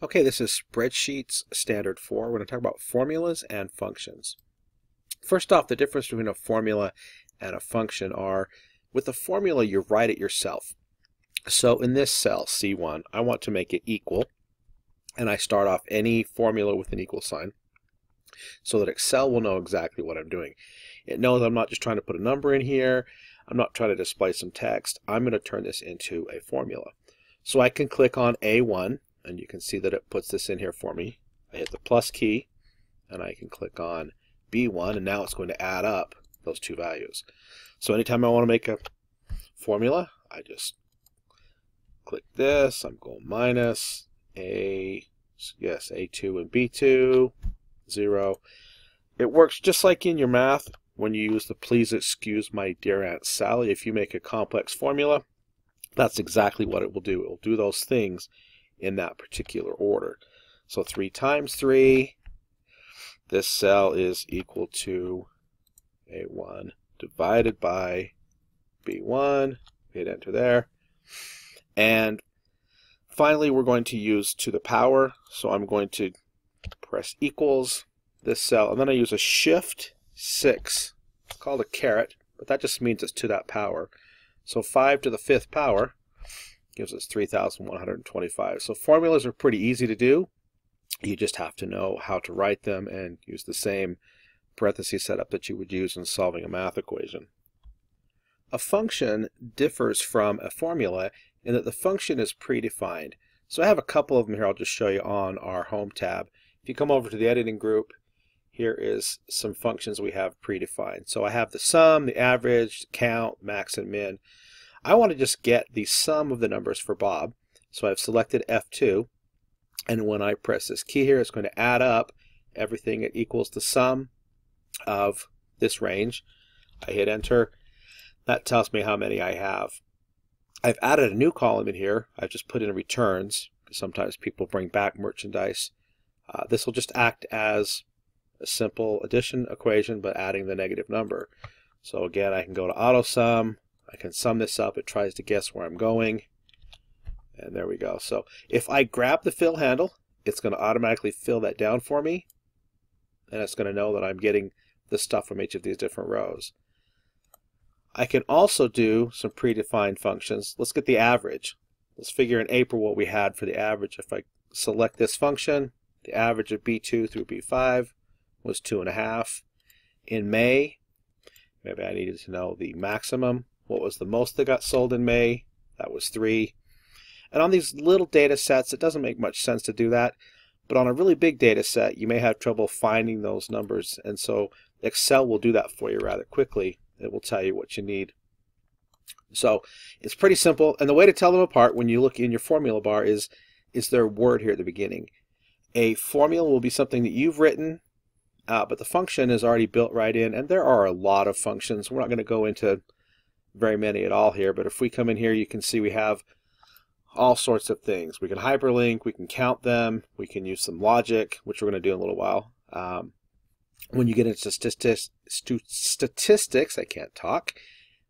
Okay, this is Spreadsheets Standard 4. We're going to talk about formulas and functions. First off, the difference between a formula and a function are, with a formula, you write it yourself. So in this cell, C1, I want to make it equal, and I start off any formula with an equal sign so that Excel will know exactly what I'm doing. It knows I'm not just trying to put a number in here, I'm not trying to display some text, I'm going to turn this into a formula. So I can click on A1, and you can see that it puts this in here for me. I hit the plus key and I can click on B1 and now it's going to add up those two values. So anytime I want to make a formula, I just click this, I'm going minus A, yes, A2 and B2, 0. It works just like in your math when you use the please excuse my dear Aunt Sally. If you make a complex formula, that's exactly what it will do. It will do those things in that particular order. So 3 times 3, this cell is equal to A1 divided by B1. Hit enter there. And finally, we're going to use to the power. So I'm going to press equals this cell, and then I use a shift 6. It's called a caret, but that just means it's to that power. So 5 to the fifth power gives us 3,125. So formulas are pretty easy to do. You just have to know how to write them and use the same parenthesis setup that you would use in solving a math equation. A function differs from a formula in that the function is predefined. So I have a couple of them here I'll just show you on our Home tab. If you come over to the editing group, here is some functions we have predefined. So I have the sum, the average, count, max, and min. I want to just get the sum of the numbers for Bob. So I've selected F2. And when I press this key here, it's going to add up everything. It equals the sum of this range. I hit enter. That tells me how many I have. I've added a new column in here. I've just put in returns. Sometimes people bring back merchandise. Uh, this will just act as a simple addition equation, but adding the negative number. So again, I can go to auto sum, I can sum this up. It tries to guess where I'm going. And there we go. So if I grab the fill handle, it's going to automatically fill that down for me. And it's going to know that I'm getting the stuff from each of these different rows. I can also do some predefined functions. Let's get the average. Let's figure in April what we had for the average. If I select this function, the average of B2 through B5 was 2.5. In May, maybe I needed to know the maximum what was the most that got sold in May? That was three. And on these little data sets, it doesn't make much sense to do that. But on a really big data set, you may have trouble finding those numbers. And so Excel will do that for you rather quickly. It will tell you what you need. So it's pretty simple. And the way to tell them apart when you look in your formula bar is, is their word here at the beginning. A formula will be something that you've written, uh, but the function is already built right in. And there are a lot of functions. We're not going to go into very many at all here, but if we come in here, you can see we have all sorts of things. We can hyperlink, we can count them, we can use some logic, which we're going to do in a little while. Um, when you get into statistics, statistics, I can't talk.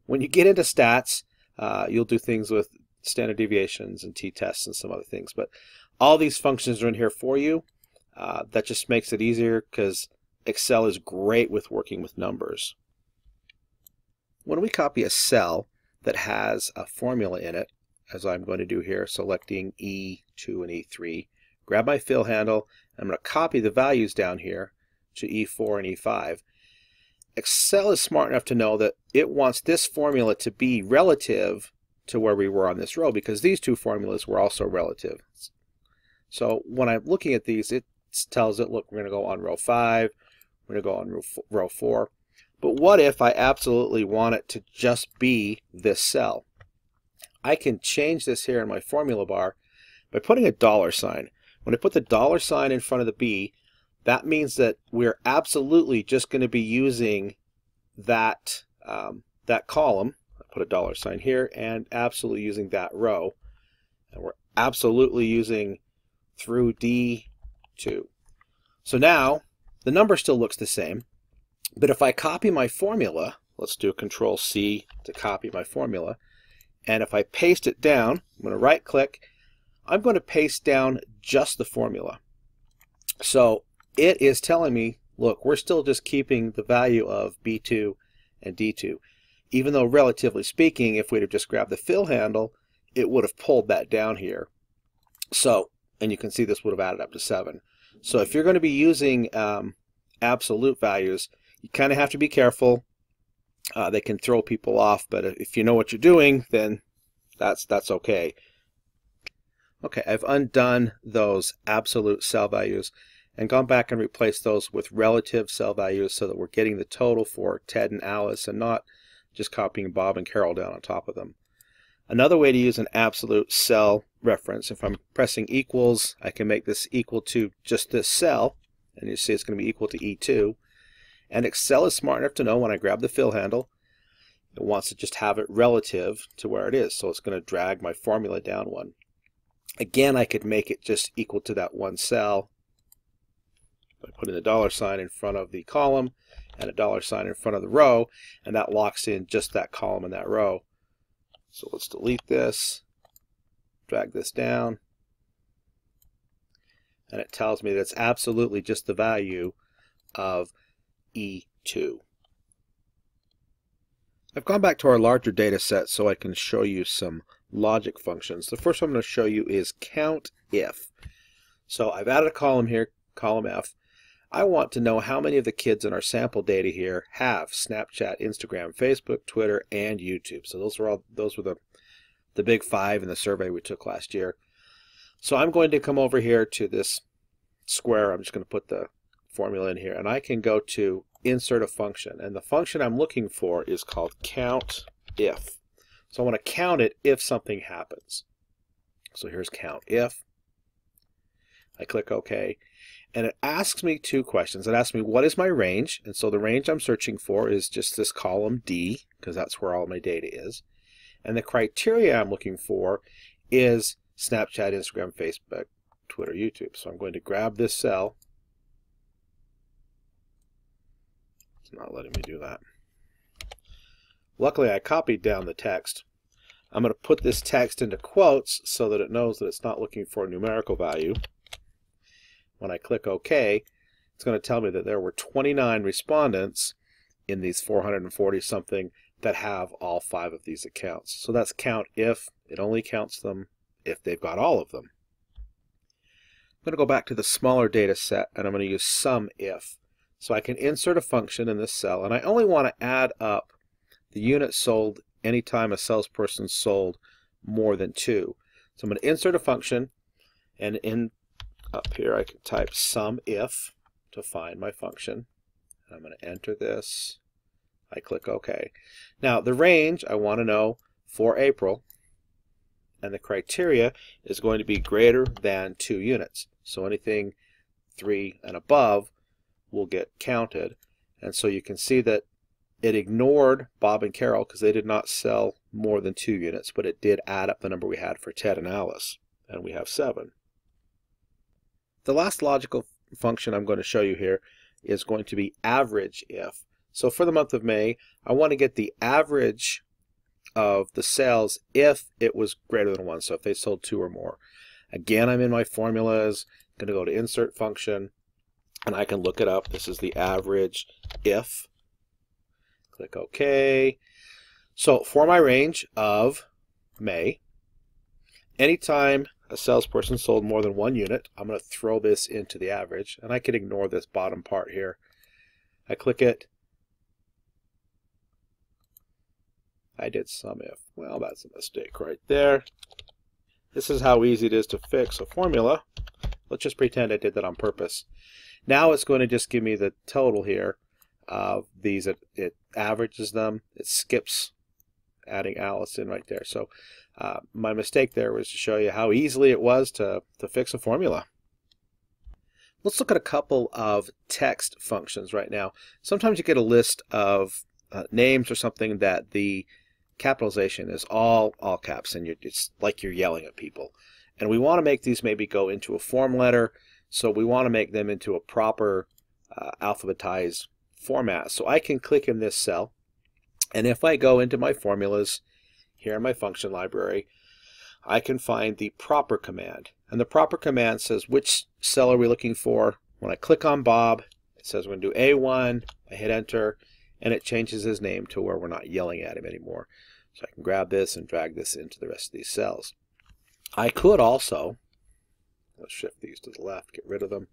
When you get into stats, uh, you'll do things with standard deviations and t-tests and some other things. But all these functions are in here for you. Uh, that just makes it easier because Excel is great with working with numbers. When we copy a cell that has a formula in it, as I'm going to do here, selecting E2 and E3, grab my fill handle, I'm going to copy the values down here to E4 and E5. Excel is smart enough to know that it wants this formula to be relative to where we were on this row because these two formulas were also relative. So when I'm looking at these, it tells it, look, we're going to go on row 5, we're going to go on row 4. But what if I absolutely want it to just be this cell? I can change this here in my formula bar by putting a dollar sign. When I put the dollar sign in front of the B, that means that we're absolutely just going to be using that, um, that column. I put a dollar sign here and absolutely using that row. And we're absolutely using through D2. So now the number still looks the same, but if I copy my formula, let's do a control C to copy my formula, and if I paste it down, I'm going to right click, I'm going to paste down just the formula. So it is telling me, look, we're still just keeping the value of B2 and D2. Even though relatively speaking, if we'd have just grabbed the fill handle, it would have pulled that down here. So, and you can see this would have added up to 7. So if you're going to be using um, absolute values, you kind of have to be careful. Uh, they can throw people off, but if you know what you're doing, then that's that's okay. Okay, I've undone those absolute cell values and gone back and replaced those with relative cell values so that we're getting the total for Ted and Alice and not just copying Bob and Carol down on top of them. Another way to use an absolute cell reference, if I'm pressing equals, I can make this equal to just this cell, and you see it's going to be equal to E2. And Excel is smart enough to know when I grab the fill handle, it wants to just have it relative to where it is, so it's going to drag my formula down one. Again, I could make it just equal to that one cell by putting the dollar sign in front of the column and a dollar sign in front of the row, and that locks in just that column and that row. So let's delete this, drag this down, and it tells me that's absolutely just the value of E2. I've gone back to our larger data set so I can show you some logic functions. The first one I'm going to show you is count if. So I've added a column here, column F. I want to know how many of the kids in our sample data here have Snapchat, Instagram, Facebook, Twitter, and YouTube. So those were all those were the the big five in the survey we took last year. So I'm going to come over here to this square. I'm just going to put the formula in here, and I can go to insert a function. And the function I'm looking for is called count if. So I want to count it if something happens. So here's count if. I click OK. And it asks me two questions. It asks me, what is my range? And so the range I'm searching for is just this column D, because that's where all my data is. And the criteria I'm looking for is Snapchat, Instagram, Facebook, Twitter, YouTube. So I'm going to grab this cell. It's not letting me do that. Luckily, I copied down the text. I'm going to put this text into quotes so that it knows that it's not looking for a numerical value. When I click OK, it's going to tell me that there were 29 respondents in these 440 something that have all five of these accounts. So that's count if. It only counts them if they've got all of them. I'm going to go back to the smaller data set and I'm going to use sum if. So I can insert a function in this cell and I only want to add up the units sold anytime a salesperson sold more than two. So I'm going to insert a function and in up here I can type sum if to find my function. And I'm going to enter this. I click OK. Now the range I want to know for April and the criteria is going to be greater than two units. So anything three and above will get counted. And so you can see that it ignored Bob and Carol because they did not sell more than two units, but it did add up the number we had for Ted and Alice, and we have seven. The last logical function I'm going to show you here is going to be average if. So for the month of May, I want to get the average of the sales if it was greater than one, so if they sold two or more. Again, I'm in my formulas, going to go to insert function, and I can look it up. This is the average if Click OK. So for my range of May, anytime a salesperson sold more than one unit, I'm going to throw this into the average, and I can ignore this bottom part here. I click it. I did sum if. Well, that's a mistake right there. This is how easy it is to fix a formula. Let's just pretend I did that on purpose. Now it's going to just give me the total here of these. It, it averages them. It skips adding Alice in right there. So uh, my mistake there was to show you how easily it was to, to fix a formula. Let's look at a couple of text functions right now. Sometimes you get a list of uh, names or something that the capitalization is all all caps and it's like you're yelling at people. And we want to make these maybe go into a form letter, so we want to make them into a proper uh, alphabetized format. So I can click in this cell, and if I go into my formulas here in my function library, I can find the proper command. And the proper command says which cell are we looking for. When I click on Bob, it says we're going to do A1, I hit enter, and it changes his name to where we're not yelling at him anymore. So I can grab this and drag this into the rest of these cells. I could also, let's shift these to the left, get rid of them.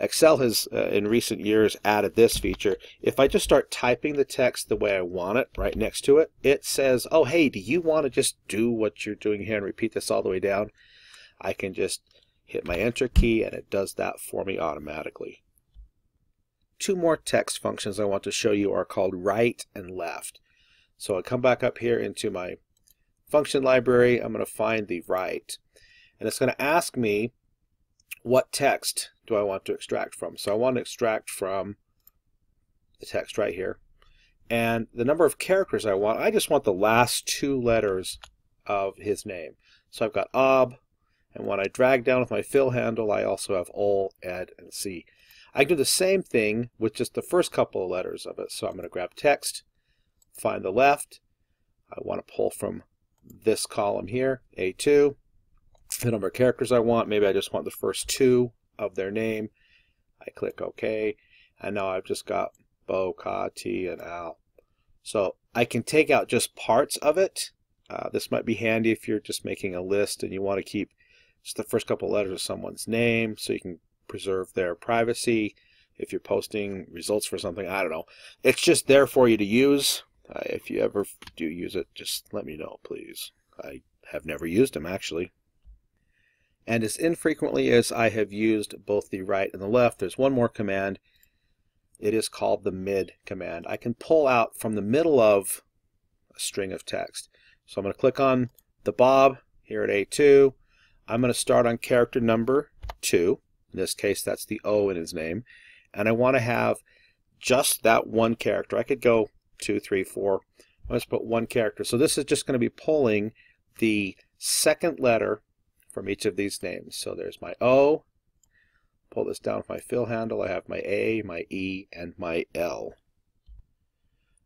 Excel has, uh, in recent years, added this feature. If I just start typing the text the way I want it, right next to it, it says, oh, hey, do you want to just do what you're doing here and repeat this all the way down? I can just hit my enter key and it does that for me automatically. Two more text functions I want to show you are called right and left. So I come back up here into my function library. I'm going to find the right. And it's going to ask me what text do I want to extract from. So I want to extract from the text right here. And the number of characters I want, I just want the last two letters of his name. So I've got ob, and when I drag down with my fill handle, I also have ol, ed, and c. I can do the same thing with just the first couple of letters of it. So I'm going to grab text, find the left. I want to pull from this column here, A2. The number of characters I want, maybe I just want the first two of their name. I click OK, and now I've just got Bo, Ka, T, and Al. So I can take out just parts of it. Uh, this might be handy if you're just making a list and you want to keep just the first couple letters of someone's name so you can preserve their privacy if you're posting results for something. I don't know. It's just there for you to use. Uh, if you ever do use it, just let me know, please. I have never used them, actually. And as infrequently as I have used both the right and the left, there's one more command. It is called the mid command. I can pull out from the middle of a string of text. So I'm going to click on the Bob here at A2. I'm going to start on character number 2. In this case, that's the O in his name. And I want to have just that one character. I could go two, three, four. Let's put one character. So this is just going to be pulling the second letter from each of these names. So there's my O. Pull this down with my fill handle. I have my A, my E, and my L.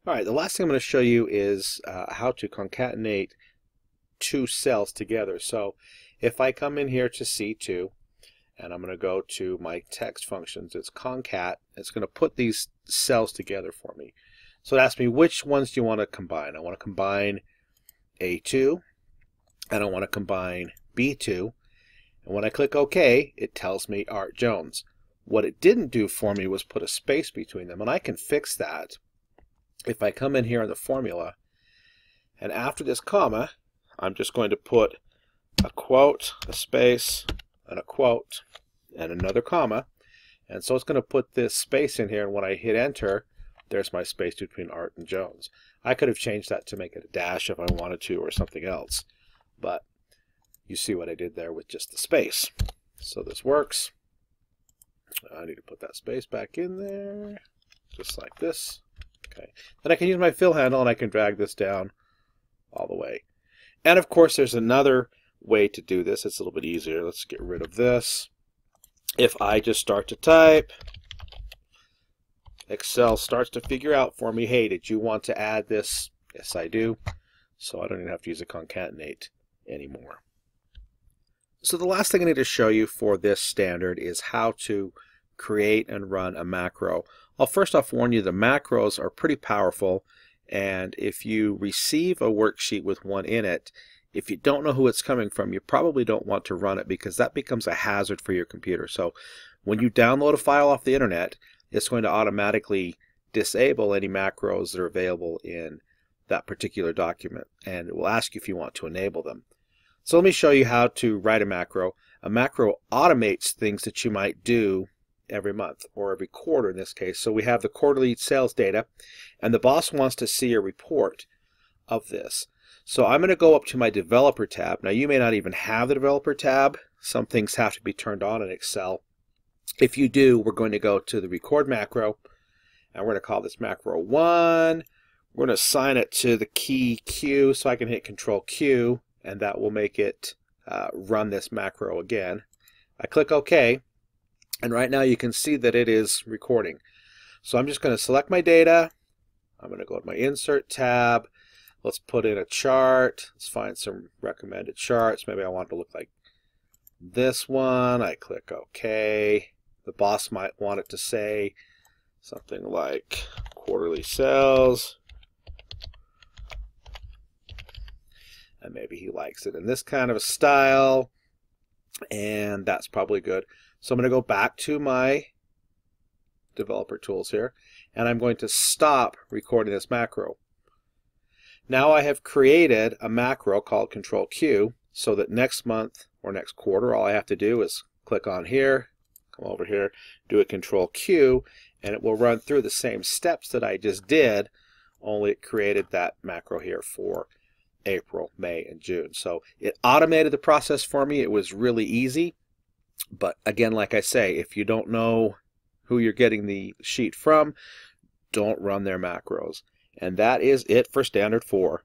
All right, the last thing I'm going to show you is uh, how to concatenate two cells together. So if I come in here to C2, and I'm going to go to my text functions, it's concat. It's going to put these cells together for me. So it asks me which ones do you want to combine. I want to combine A2, and I want to combine B2. And when I click OK, it tells me Art Jones. What it didn't do for me was put a space between them, and I can fix that if I come in here in the formula, and after this comma, I'm just going to put a quote, a space, and a quote, and another comma. And so it's going to put this space in here, and when I hit enter, there's my space between Art and Jones. I could have changed that to make it a dash if I wanted to, or something else. But you see what I did there with just the space. So this works. I need to put that space back in there, just like this. Okay. Then I can use my fill handle and I can drag this down all the way. And of course, there's another way to do this. It's a little bit easier. Let's get rid of this. If I just start to type, Excel starts to figure out for me, hey, did you want to add this? Yes, I do. So I don't even have to use a concatenate anymore. So the last thing I need to show you for this standard is how to create and run a macro. I'll first off warn you the macros are pretty powerful and if you receive a worksheet with one in it, if you don't know who it's coming from, you probably don't want to run it because that becomes a hazard for your computer. So when you download a file off the internet, it's going to automatically disable any macros that are available in that particular document and it will ask you if you want to enable them. So let me show you how to write a macro. A macro automates things that you might do every month or every quarter in this case. So we have the quarterly sales data and the boss wants to see a report of this. So I'm going to go up to my developer tab. Now you may not even have the developer tab. Some things have to be turned on in Excel. If you do, we're going to go to the record macro and we're going to call this macro 1. We're going to assign it to the key Q so I can hit control Q and that will make it uh, run this macro again. I click OK and right now you can see that it is recording. So I'm just going to select my data. I'm going to go to my Insert tab. Let's put in a chart. Let's find some recommended charts. Maybe I want it to look like this one. I click OK. The boss might want it to say something like quarterly sales. And maybe he likes it in this kind of a style. And that's probably good. So I'm going to go back to my developer tools here. And I'm going to stop recording this macro. Now I have created a macro called Control Q so that next month or next quarter all I have to do is click on here, come over here, do a Control Q, and it will run through the same steps that I just did, only it created that macro here for April, May, and June. So it automated the process for me. It was really easy. But again, like I say, if you don't know who you're getting the sheet from, don't run their macros. And that is it for Standard 4.